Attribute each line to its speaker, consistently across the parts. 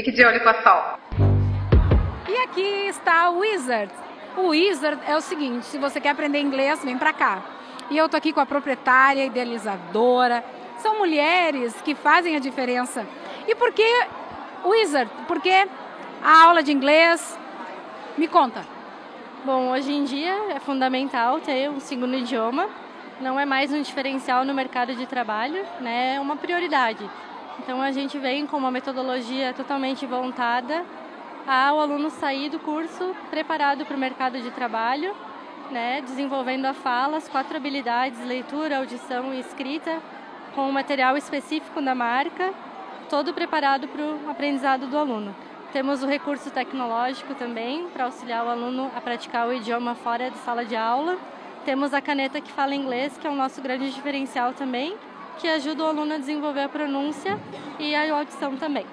Speaker 1: Fique de olho com a Sol.
Speaker 2: E aqui está o Wizard. O Wizard é o seguinte: se você quer aprender inglês, vem para cá. E eu tô aqui com a proprietária, idealizadora. São mulheres que fazem a diferença. E por que Wizard? Porque a aula de inglês. Me conta.
Speaker 3: Bom, hoje em dia é fundamental ter um segundo idioma. Não é mais um diferencial no mercado de trabalho, né? É uma prioridade. Então a gente vem com uma metodologia totalmente voltada ao aluno sair do curso preparado para o mercado de trabalho, né? Desenvolvendo a fala, as quatro habilidades, leitura, audição e escrita, com o material específico da marca, todo preparado para o aprendizado do aluno. Temos o recurso tecnológico também para auxiliar o aluno a praticar o idioma fora da sala de aula. Temos a caneta que fala inglês, que é o nosso grande diferencial também, que ajuda o aluno a desenvolver a pronúncia e a audição também.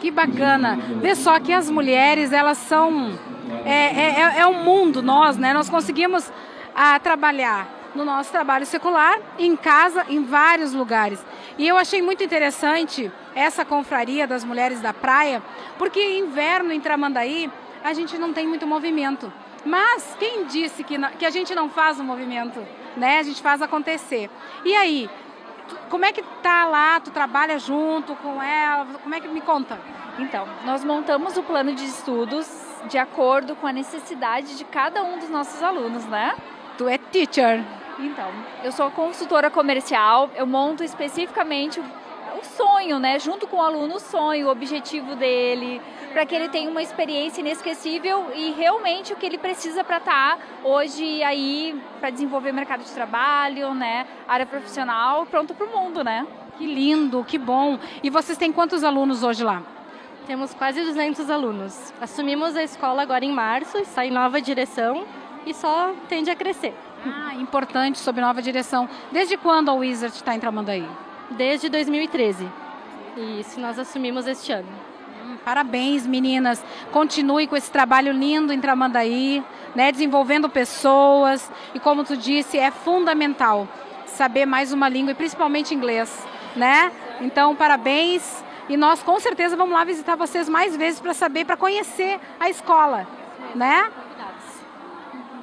Speaker 2: Que bacana. Vê só que as mulheres, elas são. É, é, é um mundo, nós, né? Nós conseguimos ah, trabalhar no nosso trabalho secular, em casa, em vários lugares. E eu achei muito interessante essa confraria das mulheres da praia, porque inverno em Tramandaí a gente não tem muito movimento. Mas quem disse que, não, que a gente não faz o movimento? Né? A gente faz acontecer. E aí, como é que tá lá? Tu trabalha junto com ela? Como é que me conta?
Speaker 4: Então, nós montamos o plano de estudos de acordo com a necessidade de cada um dos nossos alunos, né?
Speaker 2: Tu é teacher.
Speaker 4: Então, eu sou consultora comercial, eu monto especificamente sonho, né? Junto com o aluno, o sonho, o objetivo dele, para que ele tenha uma experiência inesquecível e realmente o que ele precisa para estar hoje aí para desenvolver o mercado de trabalho, né? Área profissional, pronto para o mundo, né?
Speaker 2: Que lindo, que bom. E vocês têm quantos alunos hoje lá?
Speaker 3: Temos quase 200 alunos. Assumimos a escola agora em março, está em nova direção e só tende a crescer.
Speaker 2: Ah, importante, sob nova direção. Desde quando a Wizard está em Tramandaí?
Speaker 3: Desde 2013. E isso nós assumimos este ano.
Speaker 2: Hum, Parabéns, meninas. Continue com esse trabalho lindo em Tramandaí, né, desenvolvendo pessoas. E como tu disse, é fundamental saber mais uma língua, e principalmente inglês, né? Então, parabéns. E nós com certeza vamos lá visitar vocês mais vezes para saber, para conhecer a escola, né?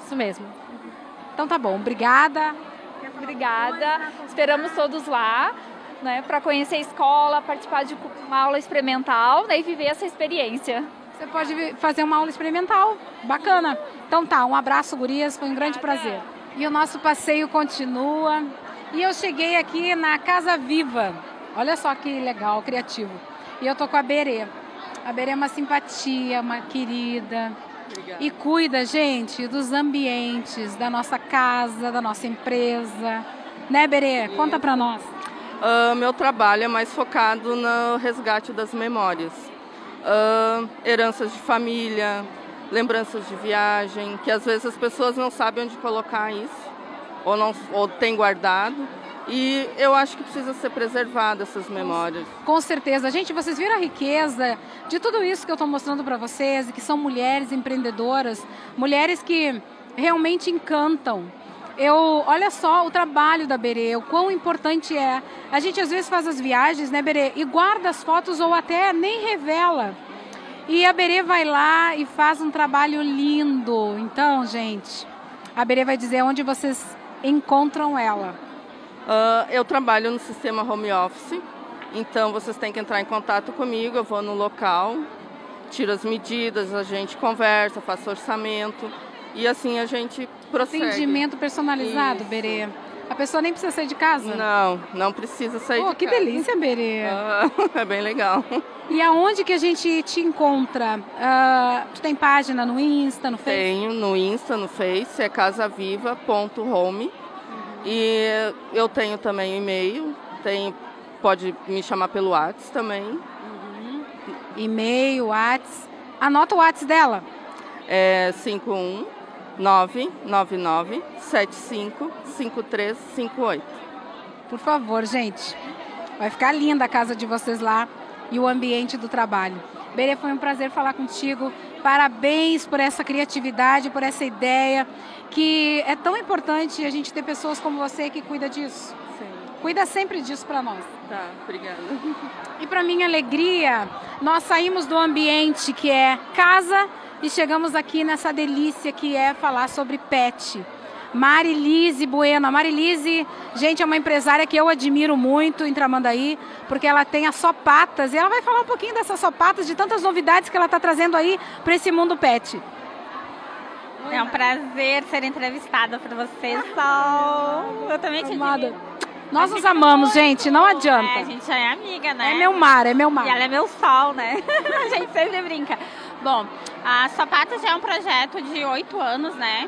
Speaker 3: Isso mesmo.
Speaker 2: Então tá bom, obrigada.
Speaker 4: Obrigada. Esperamos todos lá, né, para conhecer a escola, participar de uma aula experimental né, e viver essa experiência.
Speaker 2: Você pode fazer uma aula experimental. Bacana. Então tá, um abraço, gurias. Foi um grande prazer. E o nosso passeio continua. E eu cheguei aqui na Casa Viva. Olha só que legal, criativo. E eu tô com a Berê. A Berê é uma simpatia, uma querida. E cuida, gente, dos ambientes, da nossa casa, da nossa empresa. Né, Berê? Conta pra nós.
Speaker 5: Ah, meu trabalho é mais focado no resgate das memórias. Ah, heranças de família, lembranças de viagem, que às vezes as pessoas não sabem onde colocar isso, ou, não, ou tem guardado. E eu acho que precisa ser preservada essas memórias.
Speaker 2: Com certeza. Gente, vocês viram a riqueza de tudo isso que eu estou mostrando para vocês, que são mulheres empreendedoras, mulheres que realmente encantam. Eu, olha só o trabalho da Berê, o quão importante é. A gente às vezes faz as viagens, né, Berê, e guarda as fotos ou até nem revela. E a Berê vai lá e faz um trabalho lindo. Então, gente, a Berê vai dizer onde vocês encontram ela.
Speaker 5: Ah, eu trabalho no sistema home office, então vocês têm que entrar em contato comigo, eu vou no local, tiro as medidas, a gente conversa, faço orçamento e assim a gente prossegue.
Speaker 2: Atendimento personalizado,
Speaker 5: Isso.
Speaker 2: Berê. A pessoa nem precisa sair de casa?
Speaker 5: Não, não precisa sair
Speaker 2: Pô,
Speaker 5: de
Speaker 2: que
Speaker 5: casa.
Speaker 2: delícia, Berê.
Speaker 5: Ah, é bem legal.
Speaker 2: E aonde que a gente te encontra? Ah, tu tem página no Insta, no Facebook?
Speaker 5: Tenho no Insta, no Face, é casaviva.home. E eu tenho também e-mail, tem, pode me chamar pelo WhatsApp também.
Speaker 2: E-mail, WhatsApp. Anota o WhatsApp dela.
Speaker 5: É 51 999 75 5358.
Speaker 2: Por favor, gente. Vai ficar linda a casa de vocês lá e o ambiente do trabalho. Berê, foi um prazer falar contigo. Parabéns por essa criatividade, por essa ideia, que é tão importante a gente ter pessoas como você que cuida disso.
Speaker 5: Sim.
Speaker 2: Cuida sempre disso para nós.
Speaker 5: Tá, obrigada.
Speaker 2: E para minha alegria, nós saímos do ambiente que é casa e chegamos aqui nessa delícia que é falar sobre pet. Marilise Bueno. A Marilise, gente, é uma empresária que eu admiro muito em Tramandaí, porque ela tem as sopatas e ela vai falar um pouquinho dessas sopatas, de tantas novidades que ela está trazendo aí para esse mundo pet.
Speaker 6: É um prazer ser entrevistada por você, Sol. Eu também te
Speaker 2: Amada.
Speaker 6: admiro.
Speaker 2: Nós nos amamos, gente, não
Speaker 6: É, a
Speaker 2: adianta.
Speaker 6: gente já é amiga, né?
Speaker 2: É meu mar, é meu mar.
Speaker 6: E ela é meu sol, né? a gente sempre brinca. Bom, a Sapata já é um projeto de oito anos, né?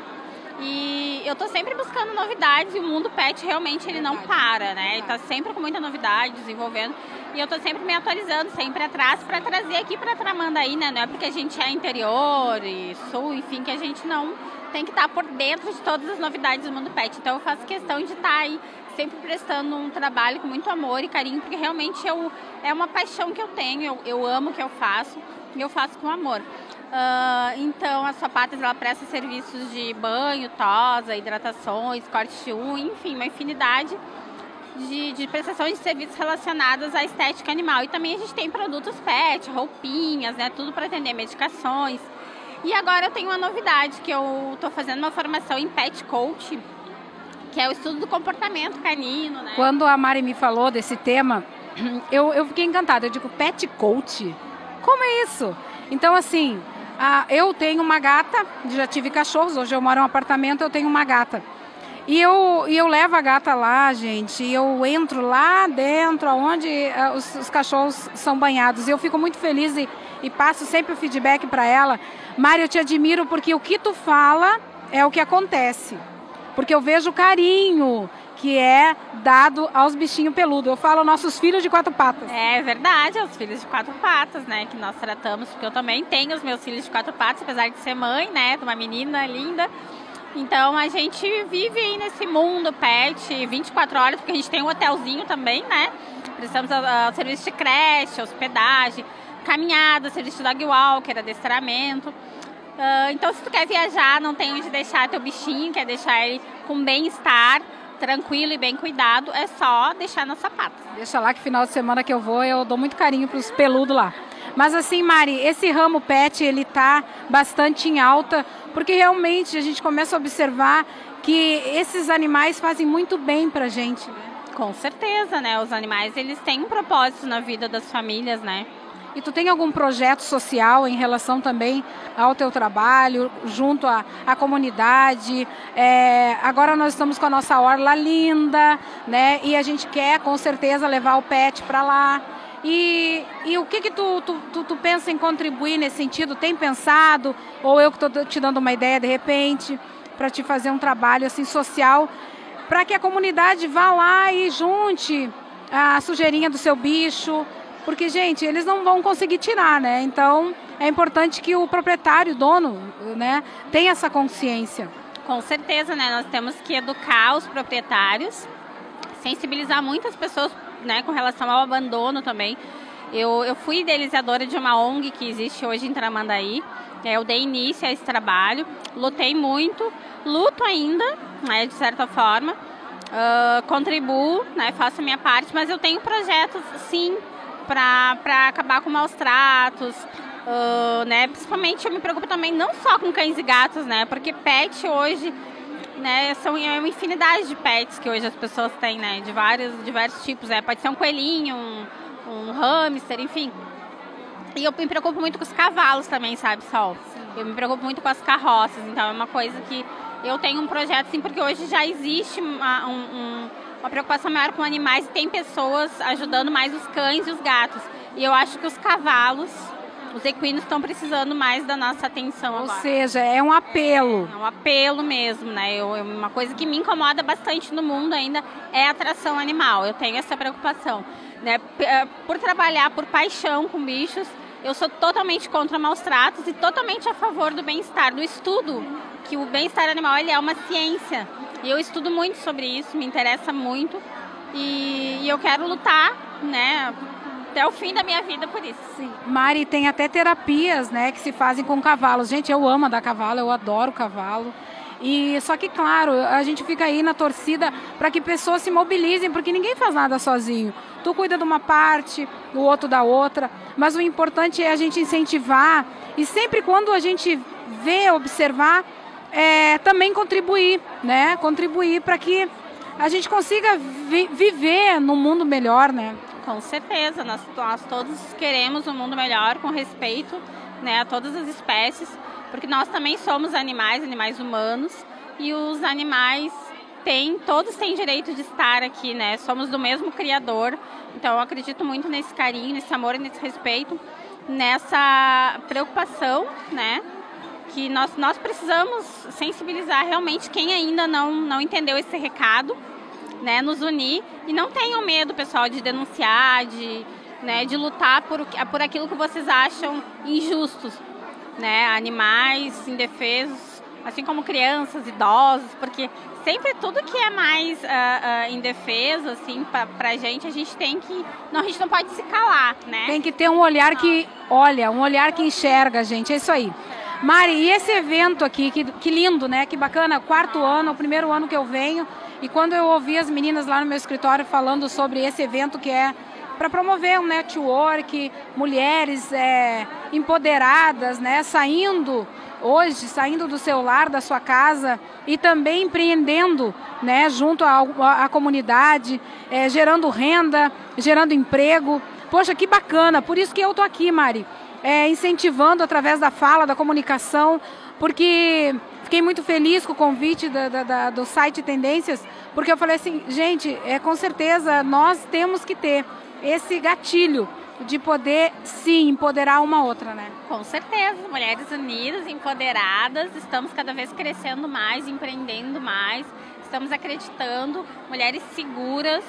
Speaker 6: E eu tô sempre buscando novidades e o mundo pet realmente ele não para, né? Ele tá sempre com muita novidade, desenvolvendo. E eu tô sempre me atualizando, sempre atrás para trazer aqui para Tramandaí, né? Não é porque a gente é interior e sul, enfim, que a gente não tem que estar por dentro de todas as novidades do mundo pet. Então eu faço questão de estar aí sempre prestando um trabalho com muito amor e carinho, porque realmente eu, é uma paixão que eu tenho, eu, eu amo o que eu faço e eu faço com amor. Ah, então, a Sapatas ela presta serviços de banho, tosa, hidratações, corte de unha, enfim, uma infinidade de, de prestações de serviços relacionados à estética animal. E também a gente tem produtos pet, roupinhas, né, tudo para atender medicações. E agora eu tenho uma novidade, que eu estou fazendo uma formação em pet coach, que é o estudo do comportamento canino, né?
Speaker 2: Quando a Mari me falou desse tema, eu, eu fiquei encantada. Eu digo, pet coach? Como é isso? Então, assim, a- eu tenho uma gata, já tive cachorros, hoje eu moro em um apartamento, eu tenho uma gata. E eu, e eu levo a gata lá, gente, e eu entro lá dentro, onde os, os cachorros são banhados. E eu fico muito feliz e, e passo sempre o feedback para ela. Mari, eu te admiro porque o que tu fala é o que acontece. Porque eu vejo o carinho que é dado aos bichinhos peludos. Eu falo nossos filhos de quatro patas.
Speaker 6: É verdade, os filhos de quatro patas, né? Que nós tratamos, porque eu também tenho os meus filhos de quatro patas, apesar de ser mãe, né? De uma menina linda. Então a gente vive aí nesse mundo pet 24 horas, porque a gente tem um hotelzinho também, né? Precisamos do serviço de creche, hospedagem, caminhada, serviço de dog walker, adestramento. Ah, então se tu quer viajar, não tem onde deixar teu bichinho, quer deixar ele com bem-estar, tranquilo e bem cuidado, é só deixar na sapata.
Speaker 2: Deixa lá que final de semana que eu vou, eu dou muito carinho pros peludos lá. Mas assim, Mari, esse ramo pet, ele tá bastante em alta, porque realmente a gente começa a observar que esses animais fazem muito bem pra gente, né?
Speaker 6: Com certeza, né? Os animais, eles têm um propósito na vida das famílias, né?
Speaker 2: E tu tem algum projeto social em relação também ao teu trabalho, junto à, à comunidade? É, agora nós estamos com a nossa orla linda, né? E a gente quer com certeza levar o pet para lá. E, e o que que tu, tu, tu, tu pensa em contribuir nesse sentido? Tem pensado? Ou eu que estou te dando uma ideia de repente para te fazer um trabalho assim social para que a comunidade vá lá e junte a sujeirinha do seu bicho, porque, gente, eles não vão conseguir tirar, né? Então, é importante que o proprietário, o dono, né, tenha essa consciência.
Speaker 6: Com certeza, né? Nós temos que educar os proprietários, sensibilizar muitas pessoas, né, com relação ao abandono também. Eu, eu fui idealizadora de uma ONG que existe hoje em Tramandaí. É, Eu dei início a esse trabalho, lutei muito, luto ainda, né, de certa forma. Ah, contribuo, né, faço a minha parte, mas eu tenho projetos, sim, para acabar com maus tratos, ah, né? Principalmente eu me preocupo também não só com cães e gatos, né? Porque pet hoje, né? São é uma infinidade de pets que hoje as pessoas têm, né? De vários, diversos tipos, né? Pode ser um coelhinho, um, um hamster, enfim. E eu me preocupo muito com os cavalos também, sabe, Sol? Eu me preocupo muito com as carroças, então é uma coisa que eu tenho um projeto, sim, porque hoje já existe uma, um- um- uma preocupação maior com animais e tem pessoas ajudando mais os cães e os gatos. E eu acho que os cavalos, os equinos estão precisando mais da nossa atenção
Speaker 2: Ou
Speaker 6: agora.
Speaker 2: seja, é um apelo.
Speaker 6: É um apelo mesmo, né? Eu, eu- uma coisa que me incomoda bastante no mundo ainda é a atração animal. Eu tenho essa preocupação, né? Eh, Por trabalhar por paixão com bichos, eu sou totalmente contra maus tratos e totalmente a favor do bem-estar, do estudo, que o bem-estar animal ele é uma ciência. E eu estudo muito sobre isso, me interessa muito e, e eu quero lutar, né, até o fim da minha vida por isso.
Speaker 2: Sim. Mari, tem até terapias, né, que se fazem com cavalos. Gente, eu amo dar cavalo, eu adoro cavalo. E só que claro, a gente fica aí na torcida para que pessoas se mobilizem, porque ninguém faz nada sozinho. Tu cuida de uma parte, o outro da outra, mas o importante é a gente incentivar e sempre quando a gente vê, observar, é, também contribuir, né? Contribuir para que a gente consiga vi viver num mundo melhor, né?
Speaker 6: Com certeza, nós, nós todos queremos um mundo melhor, com respeito né, a todas as espécies, porque nós também somos animais, animais humanos, e os animais têm, todos têm direito de estar aqui, né? Somos do mesmo Criador, então eu acredito muito nesse carinho, nesse amor nesse respeito, nessa preocupação, né? Que nós, nós precisamos sensibilizar realmente quem ainda não, não entendeu esse recado, né, nos unir e não tenham medo, pessoal, de denunciar, de, né, de lutar por, por aquilo que vocês acham injustos, né, animais indefesos, assim como crianças, idosos, porque sempre tudo que é mais uh, uh, indefeso, assim, pra, pra gente, a gente tem que, não, a gente não pode se calar, né.
Speaker 2: Tem que ter um olhar que olha, um olhar que enxerga, gente, é isso aí. Mari, e esse evento aqui, que, que lindo, né? Que bacana, quarto ano, o primeiro ano que eu venho. E quando eu ouvi as meninas lá no meu escritório falando sobre esse evento que é para promover um network, mulheres é, empoderadas, né, saindo hoje, saindo do seu lar, da sua casa e também empreendendo, né, junto à, comunidade, é, gerando renda, gerando emprego. Poxa, que bacana! Por isso que eu tô aqui, Mari, é, incentivando através da fala, da comunicação, porque Fiquei muito feliz com o convite da, da, da, do site Tendências, porque eu falei assim, gente, é, com certeza nós temos que ter esse gatilho de poder, sim, empoderar uma outra, né?
Speaker 6: Com certeza, mulheres unidas, empoderadas, estamos cada vez crescendo mais, empreendendo mais, estamos acreditando, mulheres seguras,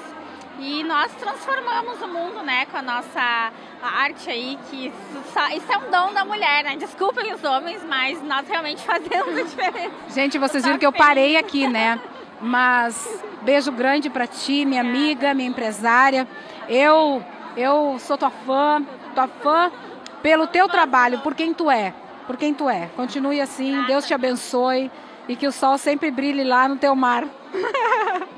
Speaker 6: e nós transformamos o mundo, né, com a nossa arte aí, que isso, isso é um dom da mulher, né? Desculpem os homens, mas nós realmente fazemos a diferença.
Speaker 2: Gente, vocês viram que eu parei aqui, né? Mas beijo grande para ti, minha amiga, minha empresária. Eu eu sou tua fã, tua fã pelo teu trabalho, por quem tu é, por quem tu é. Continue assim, Deus te abençoe e que o sol sempre brilhe lá no teu mar.